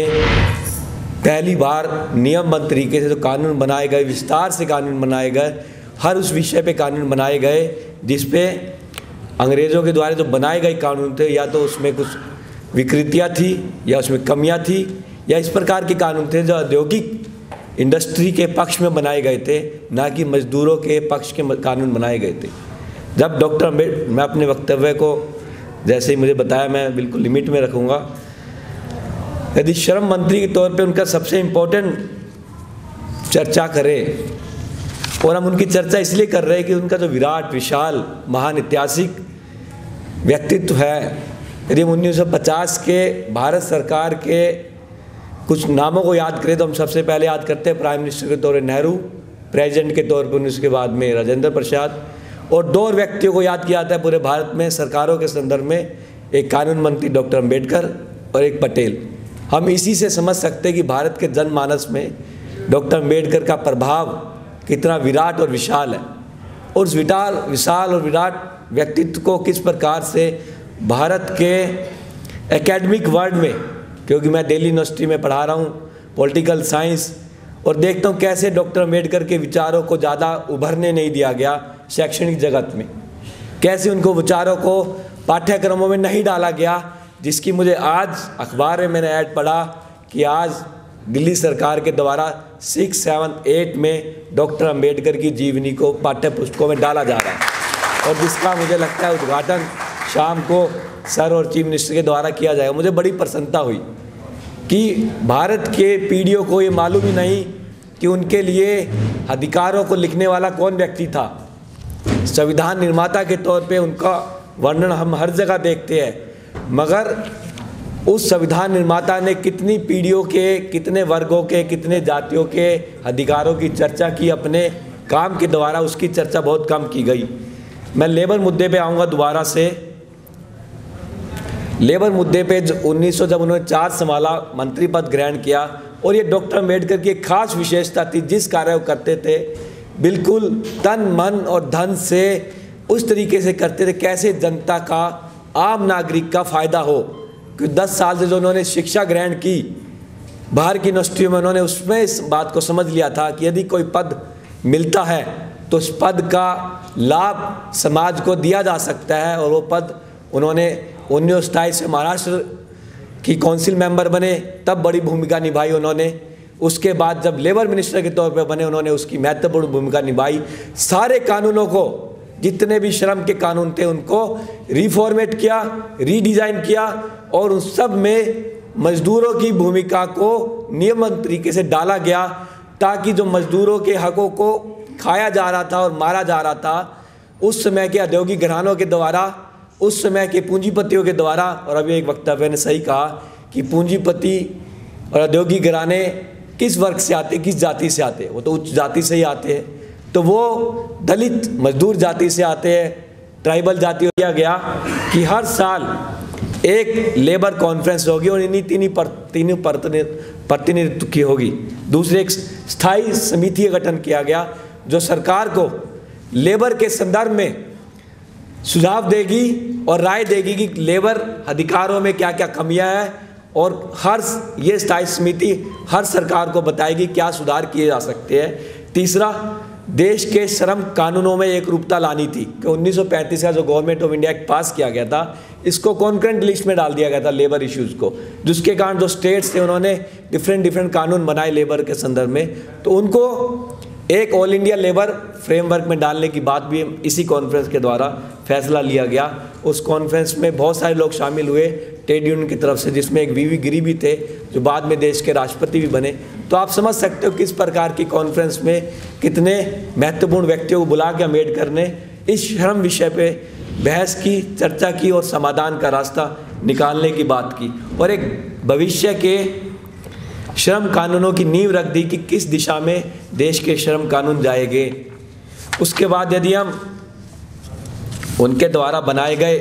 पहली बार नियमबद्ध तरीके से जो कानून बनाए गए, विस्तार से कानून बनाए गए, हर उस विषय पे कानून बनाए गए, जिस पे अंग्रेज़ों के द्वारा जो बनाए गए कानून थे, या तो उसमें कुछ विकृतियाँ थी, या उसमें कमियाँ थी, या इस प्रकार के कानून थे जो औद्योगिक इंडस्ट्री के पक्ष में बनाए गए थे, ना कि मजदूरों के पक्ष के कानून बनाए गए थे। जब डॉक्टर अम्बेड मैं अपने वक्तव्य को जैसे ही मुझे बताया, मैं बिल्कुल लिमिट में रखूँगा। यदि श्रम मंत्री के तौर पे उनका सबसे इम्पोर्टेंट चर्चा करें, और हम उनकी चर्चा इसलिए कर रहे हैं कि उनका जो विराट, विशाल, महान, ऐतिहासिक व्यक्तित्व है, यदि हम 1950 के भारत सरकार के कुछ नामों को याद करें तो हम सबसे पहले याद करते हैं प्राइम मिनिस्टर के तौर पर नेहरू प्रेसिडेंट के तौर पर उसके बाद में राजेंद्र प्रसाद, और दो व्यक्तियों को याद किया जाता है पूरे भारत में, सरकारों के संदर्भ में, एक कानून मंत्री डॉक्टर अंबेडकर और एक पटेल। हम इसी से समझ सकते हैं कि भारत के जनमानस में डॉक्टर अंबेडकर का प्रभाव कितना विराट और विशाल है। और उस विटाल, विशाल और विराट व्यक्तित्व को किस प्रकार से भारत के एकेडमिक वर्ल्ड में, क्योंकि मैं दिल्ली यूनिवर्सिटी में पढ़ा रहा हूँ पॉलिटिकल साइंस और देखता हूँ कैसे डॉक्टर अंबेडकर के विचारों को ज़्यादा उभरने नहीं दिया गया शैक्षणिक जगत में। कैसे उनको विचारों को पाठ्यक्रमों में नहीं डाला गया जिसकी मुझे आज अखबार में मैंने ऐड पढ़ा कि आज दिल्ली सरकार के द्वारा सिक्स, सेवन, एट में डॉक्टर अंबेडकर की जीवनी को पाठ्य पुस्तकों में डाला जा रहा है। और जिसका मुझे लगता है उद्घाटन शाम को सर और चीफ मिनिस्टर के द्वारा किया जाएगा। मुझे बड़ी प्रसन्नता हुई कि भारत के पीढ़ियों को ये मालूम ही नहीं कि उनके लिए अधिकारों को लिखने वाला कौन व्यक्ति था। संविधान निर्माता के तौर पे उनका वर्णन हम हर जगह देखते हैं। मगर उस संविधान निर्माता ने कितनी पीढ़ियों के, कितने वर्गों के, कितने जातियों के अधिकारों की चर्चा की, अपने काम के द्वारा उसकी चर्चा बहुत कम की गई। मैं लेबर मुद्दे पे आऊँगा दोबारा से। लेबर मुद्दे पे उन्नीस जब उन्होंने चार संभाला, मंत्री पद ग्रहण किया, और ये डॉक्टर अंबेडकर की एक खास विशेषता थी, जिस कार्य वो करते थे, बिल्कुल तन, मन और धन से उस तरीके से करते थे, कैसे जनता का आम नागरिक का फ़ायदा हो कि दस साल से जो उन्होंने शिक्षा ग्रहण की, बाहर की यूनिवर्सिटियों में उन्होंने उसमें इस बात को समझ लिया था कि यदि कोई पद मिलता है तो उस पद का लाभ समाज को दिया जा सकता है और वो पद उन्होंने उन्नीस से महाराष्ट्र की काउंसिल मेंबर बने, तब बड़ी भूमिका निभाई उन्होंने। उसके बाद जब लेबर मिनिस्टर के तौर पर बने, उन्होंने उसकी महत्वपूर्ण भूमिका निभाई। सारे कानूनों को जितने भी श्रम के कानून थे उनको रिफॉर्मेट किया रीडिज़ाइन किया और उन सब में मजदूरों की भूमिका को नियमन तरीके से डाला गया ताकि जो मजदूरों के हकों को खाया जा रहा था और मारा जा रहा था, उस समय के औद्योगिक घरानों के द्वारा, उस समय के पूंजीपतियों के द्वारा, और अभी एक वक्तव्य ने सही कहा कि पूंजीपति और औद्योगिक घराने किस वर्ग से आते, किस जाति से आते? वो तो उच्च जाति से ही आते हैं। तो वो दलित मजदूर जाति से आते हैं, ट्राइबल जाति किया गया कि हर साल एक लेबर कॉन्फ्रेंस होगी और इन्हीं तीन पर, तीनों प्रतिनिधित्व की होगी। दूसरे एक स्थायी समिति का गठन किया गया, जो सरकार को लेबर के संदर्भ में सुझाव देगी और राय देगी कि लेबर अधिकारों में क्या क्या कमियाँ हैं और हर ये स्थायी समिति हर सरकार को बताएगी क्या सुधार किए जा सकते हैं। तीसरा देश के श्रम कानूनों में एक रूपता लानी थी कि 1935 का जो Government of India Act pass किया गया था, इसको कॉन्क्रेंट लिस्ट में डाल दिया गया था लेबर इश्यूज़ को, जिसके कारण जो स्टेट्स थे, उन्होंने डिफरेंट डिफरेंट कानून बनाए लेबर के संदर्भ में। तो उनको एक ऑल इंडिया लेबर फ्रेमवर्क में डालने की बात भी इसी कॉन्फ्रेंस के द्वारा फैसला लिया गया। उस कॉन्फ्रेंस में बहुत सारे लोग शामिल हुए ट्रेड यूनियन की तरफ़ से, जिसमें एक वीवी गिरी भी थे, जो बाद में देश के राष्ट्रपति भी बने। तो आप समझ सकते हो किस प्रकार की कॉन्फ्रेंस में कितने महत्वपूर्ण व्यक्तियों को बुला के अंबेडकर ने इस श्रम विषय पे बहस की, चर्चा की और समाधान का रास्ता निकालने की बात की। और एक भविष्य के श्रम कानूनों की नींव रख दी कि किस दिशा में देश के श्रम कानून जाएँगे। उसके बाद यदि हम उनके द्वारा बनाए गए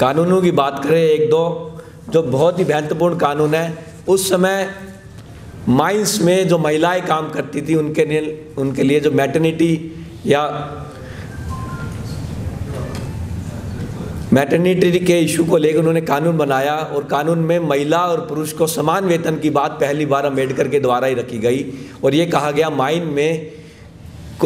कानूनों की बात करें एक दो, जो बहुत ही महत्वपूर्ण कानून है, उस समय माइंस में जो महिलाएँ काम करती थी, उनके लिए उनके लिए जो मैटर्निटी या मैटर्निटी के इशू को लेकर उन्होंने कानून बनाया और कानून में महिला और पुरुष को समान वेतन की बात पहली बार अंबेडकर के द्वारा ही रखी गई। और ये कहा गया, माइन में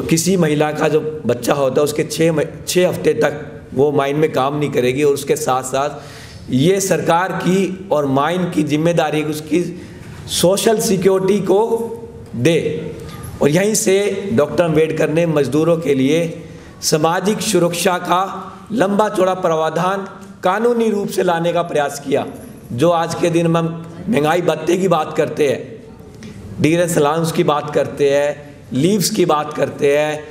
किसी महिला का जो बच्चा होता है, उसके छः छः हफ़्ते तक वो माइन में काम नहीं करेगी और उसके साथ साथ ये सरकार की और माइन की ज़िम्मेदारी उसकी सोशल सिक्योरिटी को दे। और यहीं से डॉक्टर अंबेडकर ने मजदूरों के लिए सामाजिक सुरक्षा का लंबा चौड़ा प्रावधान कानूनी रूप से लाने का प्रयास किया, जो आज के दिन में महँगाई भत्ते की बात करते हैं डीरेंस अलाउंस की बात करते हैं, लीव्स की बात करते हैं,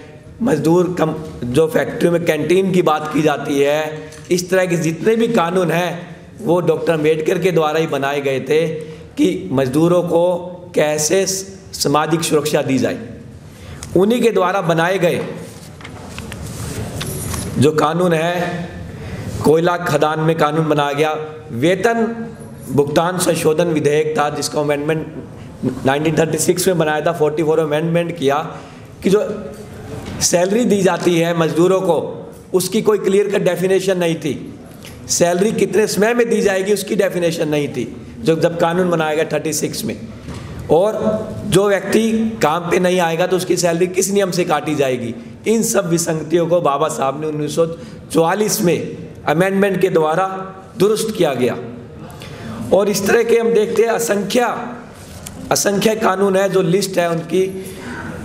मजदूर कम, जो फैक्ट्री में कैंटीन की बात की जाती है, इस तरह के जितने भी कानून हैं, वो डॉक्टर अंबेडकर के द्वारा ही बनाए गए थे कि मजदूरों को कैसे सामाजिक सुरक्षा दी जाए। उन्हीं के द्वारा बनाए गए जो कानून है, कोयला खदान में कानून बनाया गया। वेतन, भुगतान संशोधन विधेयक था, जिसका अमेंडमेंट 1936 में बनाया था 44 अमेंडमेंट किया कि जो सैलरी दी जाती है मजदूरों को, उसकी कोई क्लियर कट डेफिनेशन नहीं थी। सैलरी कितने समय में दी जाएगी, उसकी डेफिनेशन नहीं थी, जो जब कानून बनाया गया 36 में। और जो व्यक्ति काम पे नहीं आएगा तो उसकी सैलरी किस नियम से काटी जाएगी? इन सब विसंगतियों को बाबा साहब ने 1944 में अमेंडमेंट के द्वारा दुरुस्त किया गया। और इस तरह के हम देखते हैं असंख्या, असंख्य कानून है जो लिस्ट है उनकी।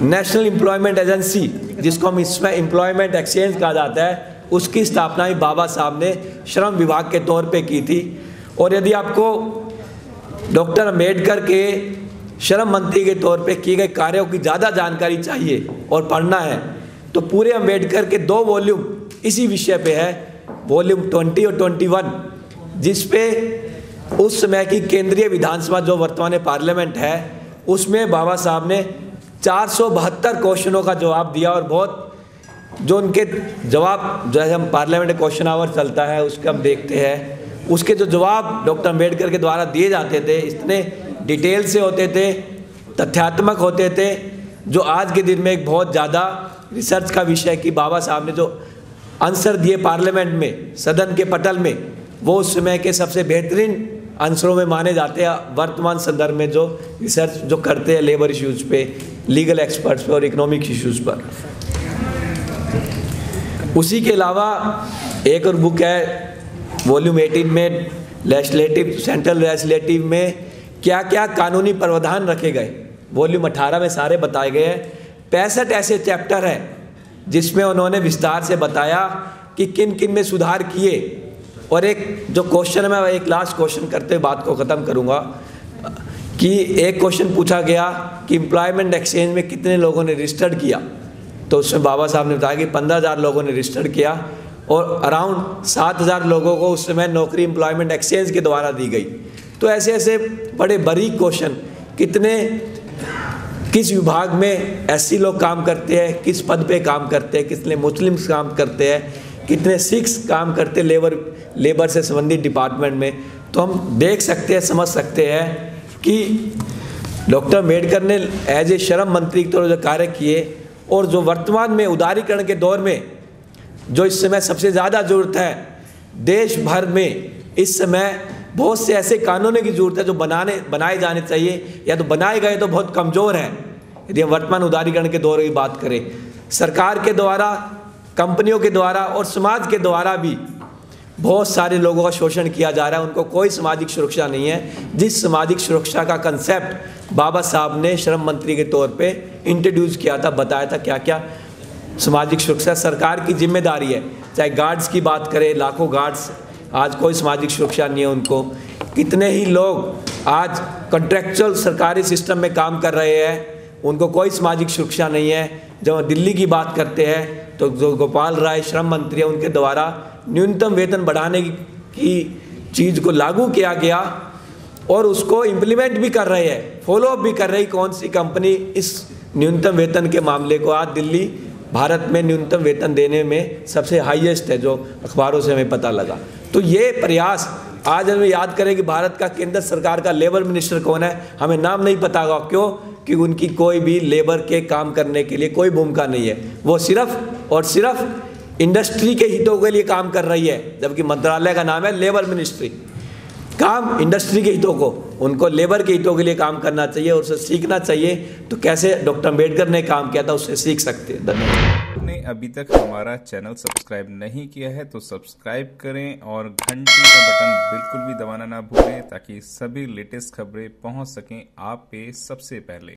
नेशनल एम्प्लॉयमेंट एजेंसी जिसको हम इसमें एम्प्लॉयमेंट एक्सचेंज कहा जाता है, उसकी स्थापना भी बाबा साहब ने श्रम विभाग के तौर पे की थी। और यदि आपको डॉक्टर अंबेडकर के श्रम मंत्री के तौर पे किए गए कार्यों की ज़्यादा जानकारी चाहिए और पढ़ना है। तो पूरे अंबेडकर के दो वॉल्यूम इसी विषय पे है, वॉल्यूम ट्वेंटी और ट्वेंटी वन, जिस पे उस समय की केंद्रीय विधानसभा जो वर्तमान पार्लियामेंट है, उसमें बाबा साहब ने चार सौ बहत्तर क्वेश्चनों का जवाब दिया और बहुत जो उनके जवाब, जो है हम पार्लियामेंट क्वेश्चन आवर चलता है, उसके हम देखते हैं। उसके जो जवाब डॉक्टर अंबेडकर के द्वारा दिए जाते थे, इतने डिटेल से होते थे, तथ्यात्मक होते थे, जो आज के दिन में एक बहुत ज़्यादा रिसर्च का विषय कि बाबा साहब ने जो आंसर दिए पार्लियामेंट में, सदन के पटल में, वो उस समय के सबसे बेहतरीन आंसरों में माने जाते हैं, वर्तमान संदर्भ में जो रिसर्च जो करते हैं लेबर इश्यूज़ पे लीगल एक्सपर्ट्स पे और इकोनॉमिक इश्यूज़ पर। उसी के अलावा एक और बुक है वॉल्यूम 18 में लेजिस्लेटिव सेंट्रल लेजिस्लेटिव में क्या क्या कानूनी प्रावधान रखे गए? वॉल्यूम 18 में सारे बताए गए हैं। पैंसठ ऐसे चैप्टर हैं, जिसमें उन्होंने विस्तार से बताया कि किन किन में सुधार किए। और एक जो क्वेश्चन है, मैं एक लास्ट क्वेश्चन करते बात को ख़त्म करूँगा, कि एक क्वेश्चन पूछा गया कि एम्प्लॉयमेंट एक्सचेंज में कितने लोगों ने रजिस्टर्ड किया। तो उसमें बाबा साहब ने बताया कि पंद्रह हज़ार लोगों ने रजिस्टर्ड किया और अराउंड सात हज़ार लोगों को उस समय नौकरी एम्प्लॉयमेंट एक्सचेंज के द्वारा दी गई। तो ऐसे ऐसे बड़े बरीक क्वेश्चन, कितने, किस विभाग में ऐसी लोग काम करते हैं, किस पद पे काम करते हैं, कितने मुस्लिम्स काम करते हैं, कितने सिख्स काम करते हैं लेबर लेबर से संबंधित डिपार्टमेंट में तो हम देख सकते हैं, समझ सकते हैं कि डॉक्टर अंबेडकर ने एज ए श्रम मंत्री के तौर जो कार्य किए और जो वर्तमान में उदारीकरण के दौर में, जो इस समय सबसे ज़्यादा ज़रूरत है, देश भर में इस समय बहुत से ऐसे कानूनों की ज़रूरत है जो बनाने, बनाए जाने चाहिए, या तो बनाए गए तो बहुत कमज़ोर हैं। यदि हम वर्तमान उदारीकरण के दौर की बात करें, सरकार के द्वारा, कंपनियों के द्वारा और समाज के द्वारा भी बहुत सारे लोगों का शोषण किया जा रहा है। उनको कोई सामाजिक सुरक्षा नहीं है। जिस सामाजिक सुरक्षा का कंसेप्ट बाबा साहब ने श्रम मंत्री के तौर पे इंट्रोड्यूस किया था, बताया था क्या क्या सामाजिक सुरक्षा सरकार की ज़िम्मेदारी है। चाहे गार्ड्स की बात करें, लाखों गार्ड्स आज कोई सामाजिक सुरक्षा नहीं है उनको। कितने ही लोग आज कंट्रेक्चुअल सरकारी सिस्टम में काम कर रहे हैं। उनको कोई सामाजिक सुरक्षा नहीं है। जब दिल्ली की बात करते हैं तो जो गोपाल राय, श्रम मंत्री है, उनके द्वारा न्यूनतम वेतन बढ़ाने की चीज़ को लागू किया गया और उसको इम्प्लीमेंट भी कर रहे हैं। फॉलोअप भी कर रही कौन सी कंपनी इस न्यूनतम वेतन के मामले को। आज दिल्ली भारत में न्यूनतम वेतन देने में सबसे हाईएस्ट है जो अखबारों से हमें पता लगा। तो ये प्रयास आज हमें याद करें कि भारत का केंद्र सरकार का लेबर मिनिस्टर कौन है? हमें नाम नहीं पता होगा। क्यों? कि उनकी कोई भी लेबर के काम करने के लिए कोई भूमिका नहीं है। वो सिर्फ़ और सिर्फ़ इंडस्ट्री के हितों के लिए काम कर रही है, जबकि मंत्रालय का नाम है लेबर मिनिस्ट्री काम इंडस्ट्री के हितों को, उनको लेबर के हितों के लिए काम करना चाहिए और उसे सीखना चाहिए। तो कैसे डॉक्टर अंबेडकर ने काम किया था उससे सीख सकते हैं। धन्यवाद। आपने अभी तक हमारा चैनल सब्सक्राइब नहीं किया है तो सब्सक्राइब करें और घंटी का बटन बिल्कुल भी दबाना ना भूलें, ताकि सभी लेटेस्ट खबरें पहुँच सकें आप पे सबसे पहले।